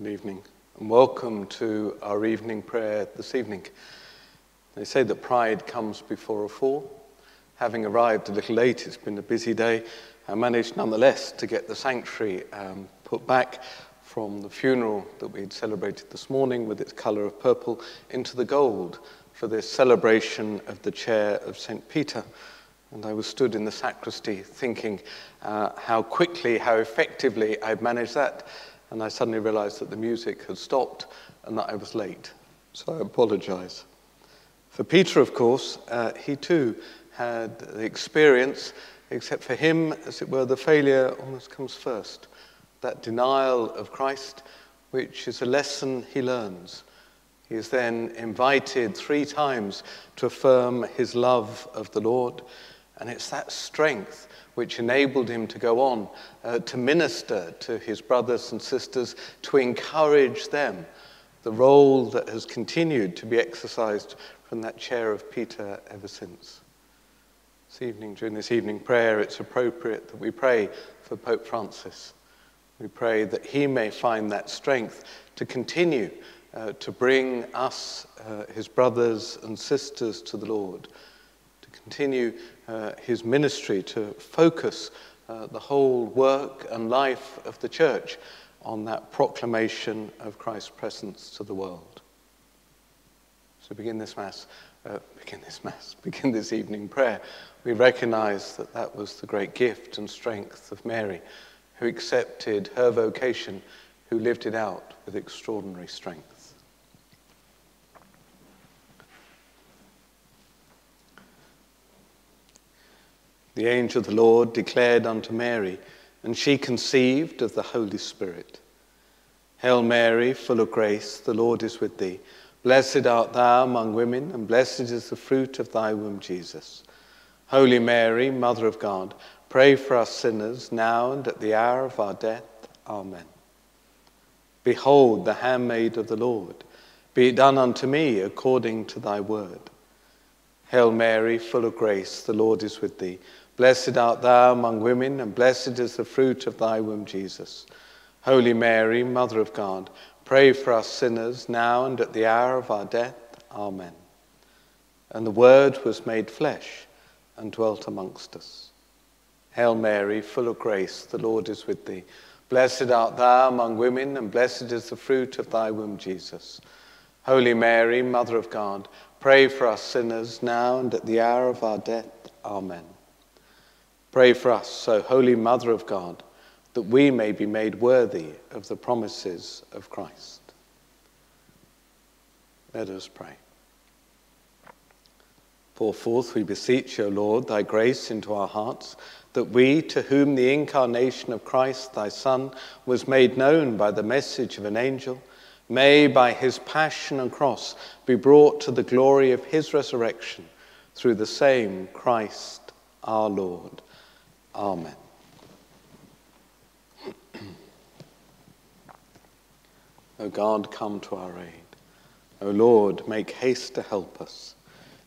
Good evening, and welcome to our evening prayer this evening. They say that pride comes before a fall. Having arrived a little late, it's been a busy day. I managed nonetheless to get the sanctuary um, put back from the funeral that we'd celebrated this morning with its colour of purple into the gold for this celebration of the chair of St. Peter. And I was stood in the sacristy thinking uh, how quickly, how effectively I'd managed that and I suddenly realized that the music had stopped and that I was late. So I apologize. For Peter, of course, uh, he too had the experience, except for him, as it were, the failure almost comes first. That denial of Christ, which is a lesson he learns. He is then invited three times to affirm his love of the Lord. And it's that strength which enabled him to go on uh, to minister to his brothers and sisters, to encourage them, the role that has continued to be exercised from that chair of Peter ever since. This evening, during this evening prayer, it's appropriate that we pray for Pope Francis. We pray that he may find that strength to continue uh, to bring us, uh, his brothers and sisters, to the Lord, to continue uh, his ministry to focus uh, the whole work and life of the church on that proclamation of Christ's presence to the world. So begin this Mass, uh, begin this Mass, begin this evening prayer. We recognize that that was the great gift and strength of Mary, who accepted her vocation, who lived it out with extraordinary strength. The angel of the Lord declared unto Mary, and she conceived of the Holy Spirit. Hail Mary, full of grace, the Lord is with thee. Blessed art thou among women, and blessed is the fruit of thy womb, Jesus. Holy Mary, Mother of God, pray for us sinners, now and at the hour of our death. Amen. Behold the handmaid of the Lord. Be it done unto me according to thy word. Hail Mary, full of grace, the Lord is with thee. Blessed art thou among women, and blessed is the fruit of thy womb, Jesus. Holy Mary, Mother of God, pray for us sinners, now and at the hour of our death. Amen. And the Word was made flesh and dwelt amongst us. Hail Mary, full of grace, the Lord is with thee. Blessed art thou among women, and blessed is the fruit of thy womb, Jesus. Holy Mary, Mother of God, pray for us sinners, now and at the hour of our death. Amen. Pray for us, O Holy Mother of God, that we may be made worthy of the promises of Christ. Let us pray. Pour forth, we beseech, O Lord, thy grace into our hearts, that we, to whom the incarnation of Christ, thy Son, was made known by the message of an angel, may, by his passion and cross, be brought to the glory of his resurrection through the same Christ our Lord. Amen. o God, come to our aid. O Lord, make haste to help us.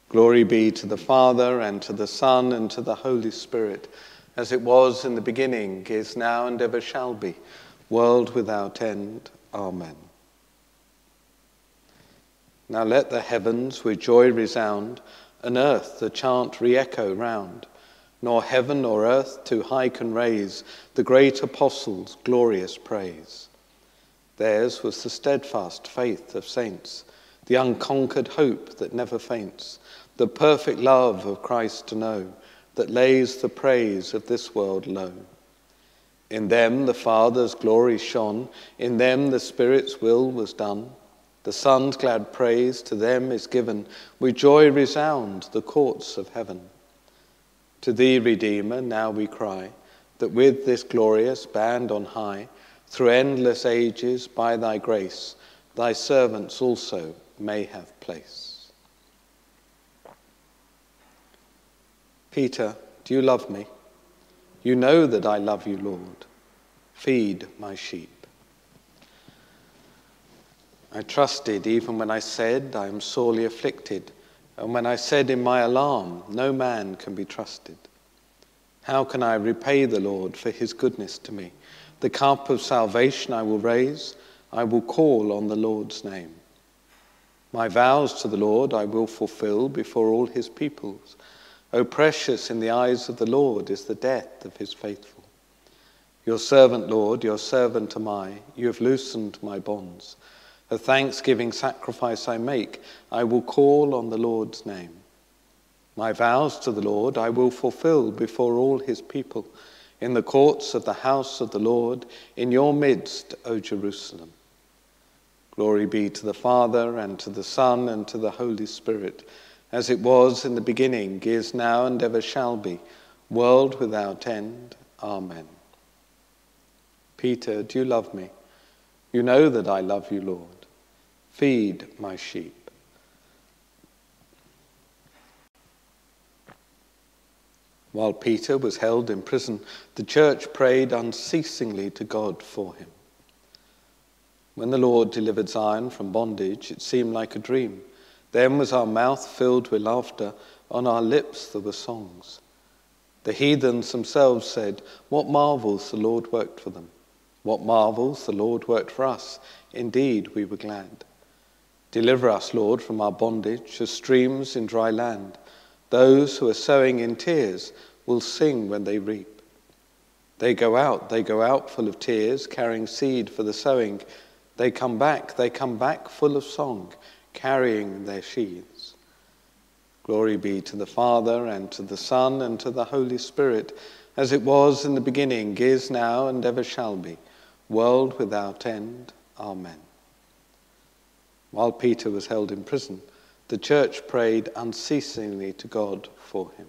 Glory be to the Father, and to the Son, and to the Holy Spirit, as it was in the beginning, is now, and ever shall be, world without end. Amen. Now let the heavens with joy resound, and earth the chant re echo round nor heaven nor earth too high can raise the great apostles' glorious praise. Theirs was the steadfast faith of saints, the unconquered hope that never faints, the perfect love of Christ to know, that lays the praise of this world low. In them the Father's glory shone, in them the Spirit's will was done. The Son's glad praise to them is given, with joy resound the courts of heaven. To thee, Redeemer, now we cry, that with this glorious band on high, through endless ages, by thy grace, thy servants also may have place. Peter, do you love me? You know that I love you, Lord. Feed my sheep. I trusted even when I said, I am sorely afflicted. And when I said in my alarm, No man can be trusted. How can I repay the Lord for his goodness to me? The cup of salvation I will raise, I will call on the Lord's name. My vows to the Lord I will fulfill before all his peoples. O precious in the eyes of the Lord is the death of his faithful. Your servant, Lord, your servant am I. You have loosened my bonds. A thanksgiving sacrifice I make. I will call on the Lord's name. My vows to the Lord I will fulfill before all his people, in the courts of the house of the Lord, in your midst, O Jerusalem. Glory be to the Father, and to the Son, and to the Holy Spirit, as it was in the beginning, is now, and ever shall be, world without end. Amen. Peter, do you love me? You know that I love you, Lord. Feed my sheep. While Peter was held in prison, the church prayed unceasingly to God for him. When the Lord delivered Zion from bondage, it seemed like a dream. Then was our mouth filled with laughter, on our lips there were songs. The heathens themselves said, What marvels the Lord worked for them! What marvels the Lord worked for us! Indeed, we were glad. Deliver us, Lord, from our bondage, as streams in dry land. Those who are sowing in tears will sing when they reap. They go out, they go out full of tears, carrying seed for the sowing. They come back, they come back full of song, carrying their sheaves. Glory be to the Father, and to the Son, and to the Holy Spirit, as it was in the beginning, is now, and ever shall be, world without end. Amen. While Peter was held in prison, the church prayed unceasingly to God for him.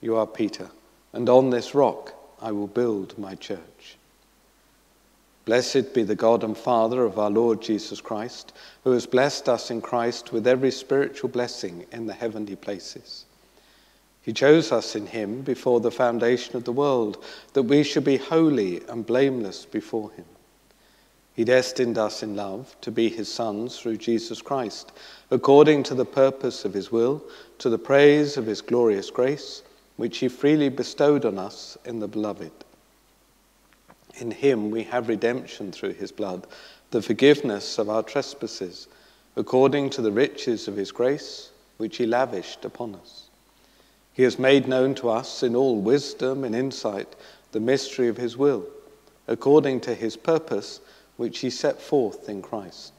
You are Peter, and on this rock I will build my church. Blessed be the God and Father of our Lord Jesus Christ, who has blessed us in Christ with every spiritual blessing in the heavenly places. He chose us in him before the foundation of the world, that we should be holy and blameless before him. He destined us in love to be his sons through Jesus Christ, according to the purpose of his will, to the praise of his glorious grace, which he freely bestowed on us in the beloved. In him we have redemption through his blood, the forgiveness of our trespasses, according to the riches of his grace, which he lavished upon us. He has made known to us in all wisdom and insight the mystery of his will, according to his purpose which he set forth in Christ.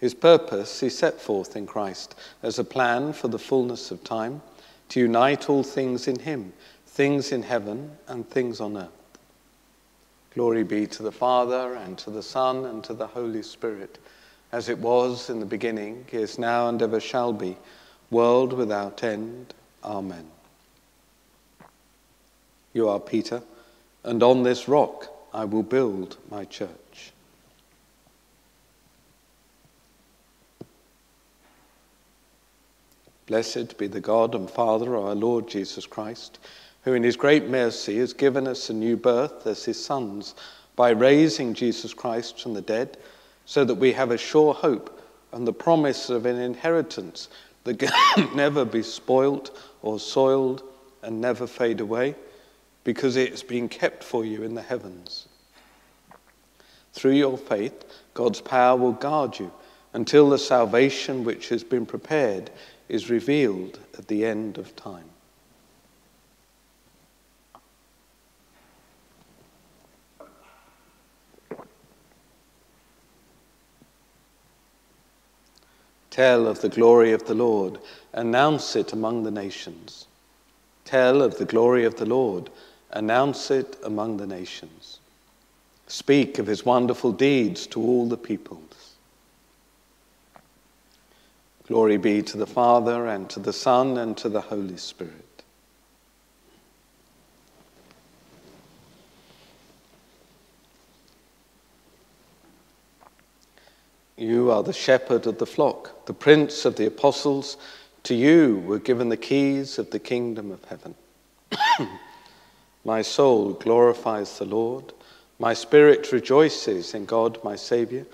His purpose he set forth in Christ as a plan for the fullness of time to unite all things in him, things in heaven and things on earth. Glory be to the Father, and to the Son, and to the Holy Spirit, as it was in the beginning, is now, and ever shall be, world without end. Amen. You are Peter, and on this rock I will build my church. Blessed be the God and Father of our Lord Jesus Christ, who in his great mercy has given us a new birth as his sons by raising Jesus Christ from the dead, so that we have a sure hope and the promise of an inheritance that can never be spoilt or soiled and never fade away because it's been kept for you in the heavens. Through your faith, God's power will guard you until the salvation which has been prepared is revealed at the end of time. Tell of the glory of the Lord, announce it among the nations. Tell of the glory of the Lord, announce it among the nations. Speak of his wonderful deeds to all the peoples. Glory be to the Father, and to the Son, and to the Holy Spirit. You are the shepherd of the flock, the prince of the apostles. To you were given the keys of the kingdom of heaven. my soul glorifies the Lord. My spirit rejoices in God, my Saviour.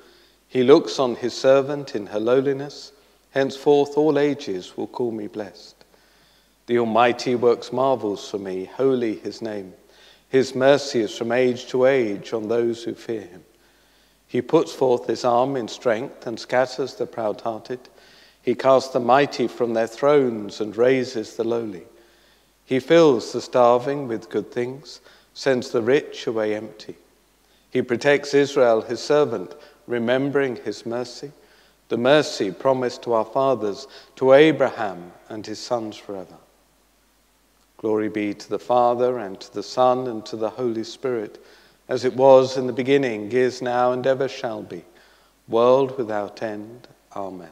He looks on his servant in her lowliness. Henceforth, all ages will call me blessed. The Almighty works marvels for me, holy his name. His mercy is from age to age on those who fear him. He puts forth his arm in strength and scatters the proud hearted. He casts the mighty from their thrones and raises the lowly. He fills the starving with good things, sends the rich away empty. He protects Israel, his servant, remembering his mercy, the mercy promised to our fathers, to Abraham and his sons forever. Glory be to the Father, and to the Son, and to the Holy Spirit, as it was in the beginning, is now, and ever shall be, world without end. Amen.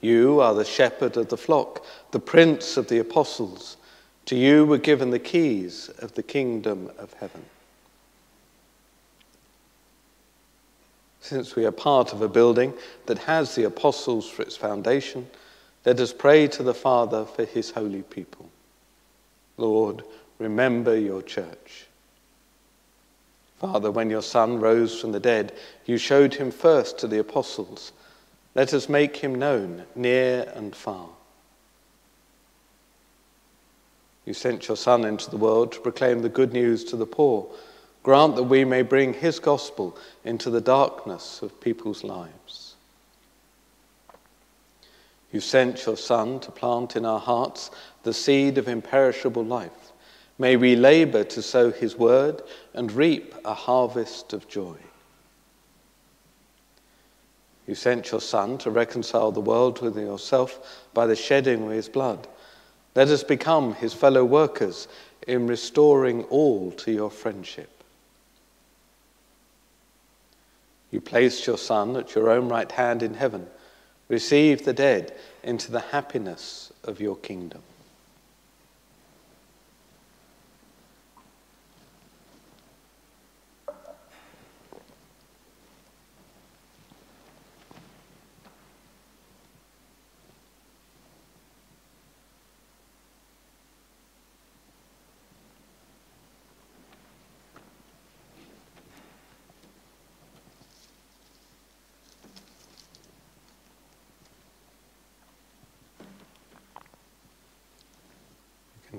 You are the shepherd of the flock, the prince of the apostles. To you were given the keys of the kingdom of heaven. Since we are part of a building that has the apostles for its foundation, let us pray to the Father for his holy people. Lord, remember your church. Father, when your Son rose from the dead, you showed him first to the apostles. Let us make him known near and far. You sent your Son into the world to proclaim the good news to the poor. Grant that we may bring his gospel into the darkness of people's lives. You sent your Son to plant in our hearts the seed of imperishable life. May we labor to sow his word and reap a harvest of joy. You sent your Son to reconcile the world with yourself by the shedding of his blood. Let us become his fellow workers in restoring all to your friendship. You placed your Son at your own right hand in heaven Receive the dead into the happiness of your kingdom.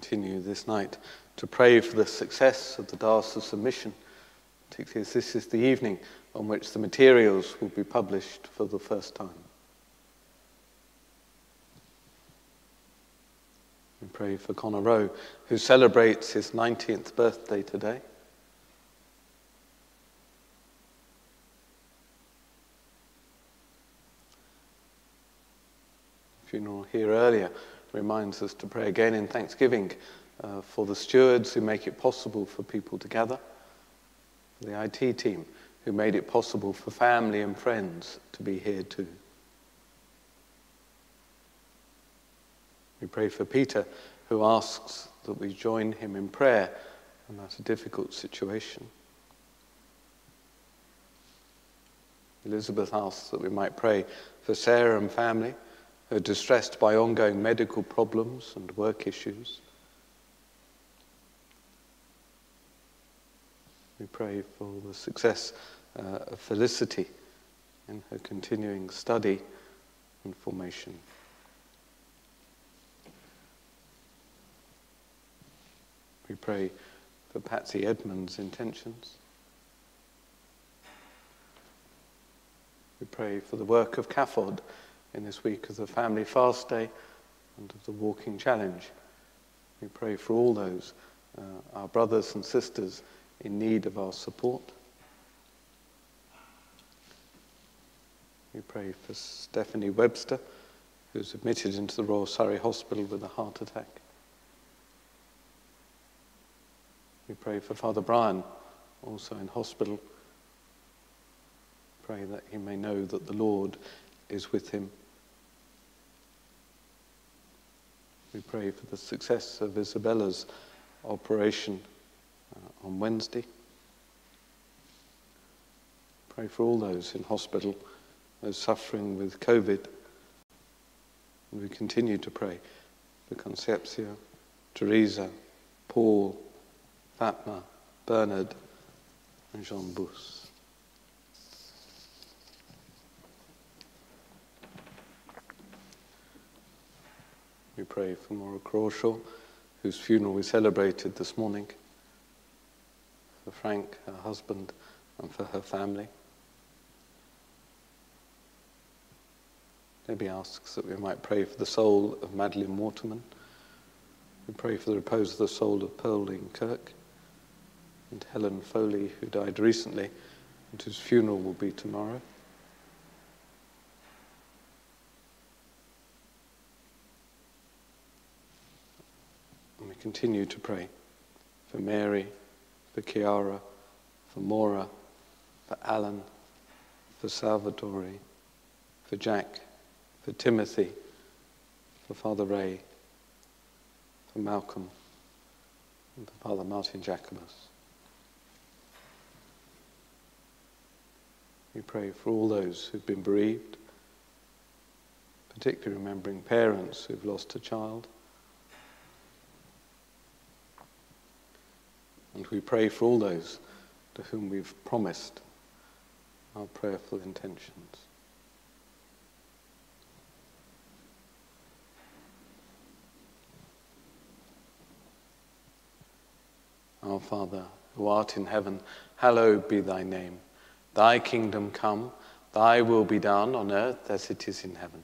Continue this night to pray for the success of the diocesan mission, particularly as this is the evening on which the materials will be published for the first time. We pray for Connor Rowe, who celebrates his 19th birthday today. Funeral here earlier reminds us to pray again in thanksgiving uh, for the stewards who make it possible for people to gather, the IT team who made it possible for family and friends to be here too. We pray for Peter, who asks that we join him in prayer, and that's a difficult situation. Elizabeth asks that we might pray for Sarah and family are distressed by ongoing medical problems and work issues. We pray for the success uh, of Felicity in her continuing study and formation. We pray for Patsy Edmonds' intentions. We pray for the work of CAFOD in this week of the Family Fast Day and of the Walking Challenge. We pray for all those, uh, our brothers and sisters in need of our support. We pray for Stephanie Webster, who's admitted into the Royal Surrey Hospital with a heart attack. We pray for Father Brian, also in hospital. Pray that he may know that the Lord is with him. We pray for the success of Isabella's operation uh, on Wednesday. Pray for all those in hospital, those suffering with COVID. And we continue to pray for Concepcia, Teresa, Paul, Fatma, Bernard, and Jean Bus. We pray for Maura Crawshaw, whose funeral we celebrated this morning, for Frank, her husband, and for her family. Debbie asks that we might pray for the soul of Madeline Waterman. We pray for the repose of the soul of Pearline Kirk and Helen Foley, who died recently and whose funeral will be tomorrow. Continue to pray for Mary, for Chiara, for Maura, for Alan, for Salvatore, for Jack, for Timothy, for Father Ray, for Malcolm, and for Father Martin Jacobus. We pray for all those who've been bereaved, particularly remembering parents who've lost a child. And we pray for all those to whom we've promised our prayerful intentions. Our Father, who art in heaven, hallowed be thy name. Thy kingdom come, thy will be done on earth as it is in heaven.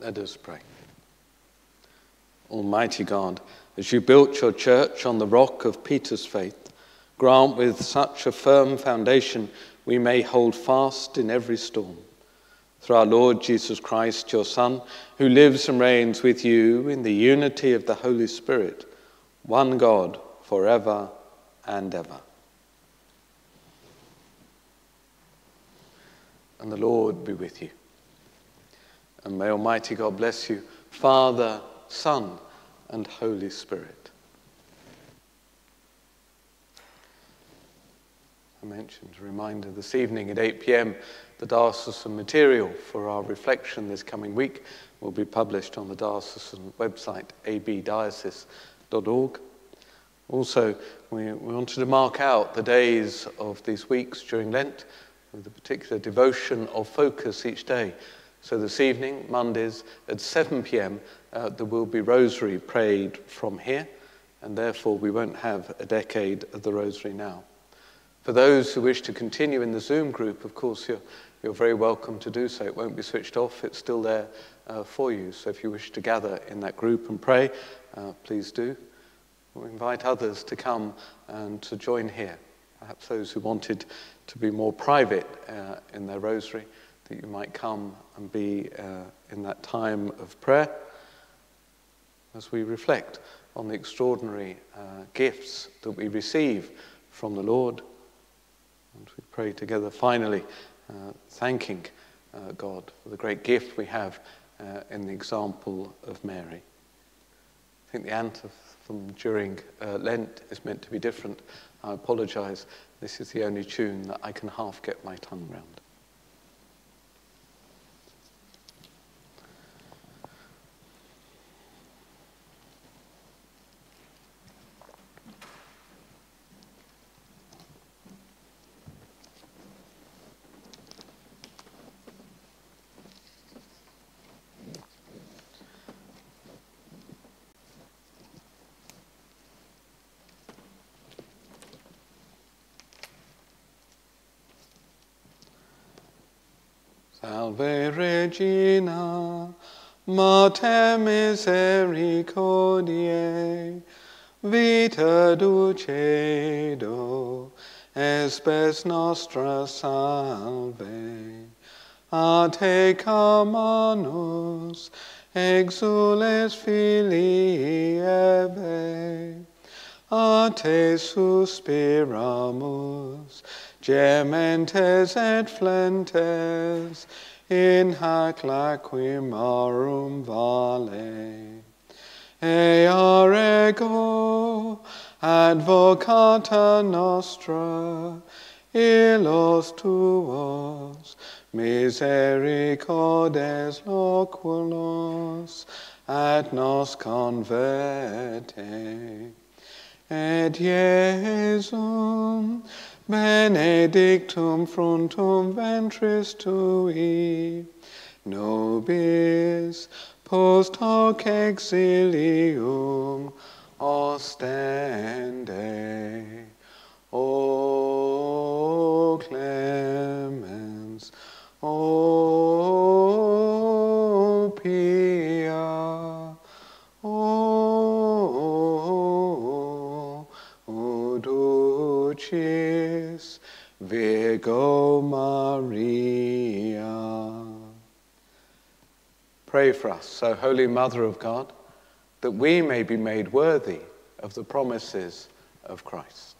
Let us pray. Almighty God, as you built your church on the rock of Peter's faith, grant with such a firm foundation we may hold fast in every storm. Through our Lord Jesus Christ, your Son, who lives and reigns with you in the unity of the Holy Spirit, one God, forever and ever. And the Lord be with you. And may Almighty God bless you, Father, Son, and Holy Spirit. I mentioned a reminder this evening at 8 pm the diocesan material for our reflection this coming week will be published on the diocesan website abdiocese.org. Also, we, we wanted to mark out the days of these weeks during Lent with a particular devotion or focus each day so this evening, Mondays at 7 p.m., uh, there will be rosary prayed from here, and therefore we won't have a decade of the rosary now. For those who wish to continue in the Zoom group, of course, you're, you're very welcome to do so. It won't be switched off, it's still there uh, for you. So if you wish to gather in that group and pray, uh, please do. We'll invite others to come and to join here. Perhaps those who wanted to be more private uh, in their rosary that you might come and be uh, in that time of prayer as we reflect on the extraordinary uh, gifts that we receive from the Lord. And we pray together finally, uh, thanking uh, God for the great gift we have uh, in the example of Mary. I think the anthem during uh, Lent is meant to be different. I apologize. This is the only tune that I can half get my tongue around. Salve Regina, Mater misericordiae, vita dulcedo, espes nostra salve. A te clamamus, exules filii Eve, a te suspiramus, gementes et flentes, in hac lacrimarum valle. Eia ergo, advocata nostra, illos tuos, misericordes loculos, et nos converte. Et Iesum, benedictum fructum ventris tui, nobis post hoc exilium ostende. O clemens, O pia, Virgo Maria. Pray for us, O Holy Mother of God, that we may be made worthy of the promises of Christ.